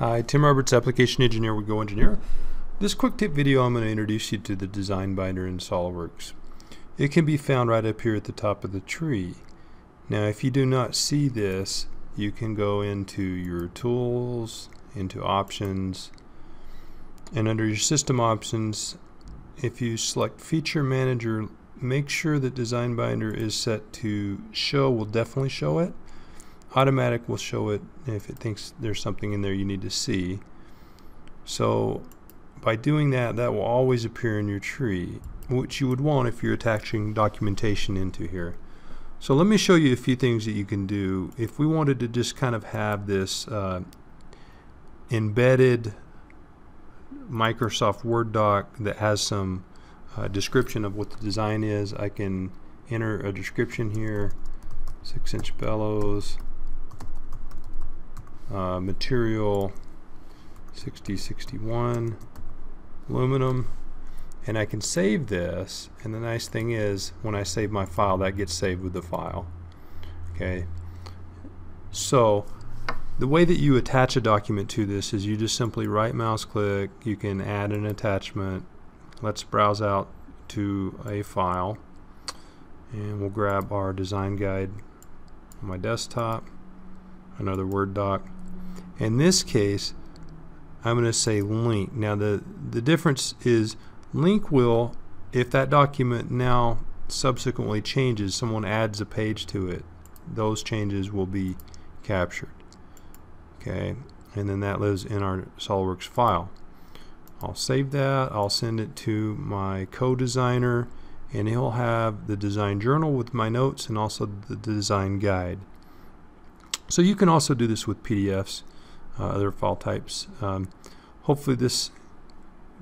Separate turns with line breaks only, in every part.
Hi, Tim Roberts, Application Engineer with GoEngineer. This quick tip video I'm going to introduce you to the Design Binder in SOLIDWORKS. It can be found right up here at the top of the tree. Now if you do not see this, you can go into your tools, into options, and under your system options, if you select Feature Manager, make sure that Design Binder is set to show, will definitely show it automatic will show it if it thinks there's something in there you need to see. So by doing that that will always appear in your tree which you would want if you're attaching documentation into here. So let me show you a few things that you can do. If we wanted to just kind of have this uh, embedded Microsoft Word doc that has some uh, description of what the design is I can enter a description here. 6 inch bellows uh, material 6061 aluminum. And I can save this and the nice thing is when I save my file that gets saved with the file okay? So the way that you attach a document to this is you just simply right mouse click you can add an attachment let's browse out to a file and we'll grab our design guide on my desktop another Word doc in this case, I'm going to say link. Now the, the difference is link will, if that document now subsequently changes, someone adds a page to it, those changes will be captured. Okay, and then that lives in our SOLIDWORKS file. I'll save that, I'll send it to my co-designer, and he'll have the design journal with my notes and also the design guide. So you can also do this with PDFs other file types. Um, hopefully this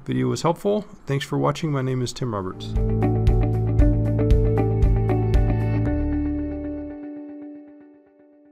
video was helpful. Thanks for watching. My name is Tim Roberts.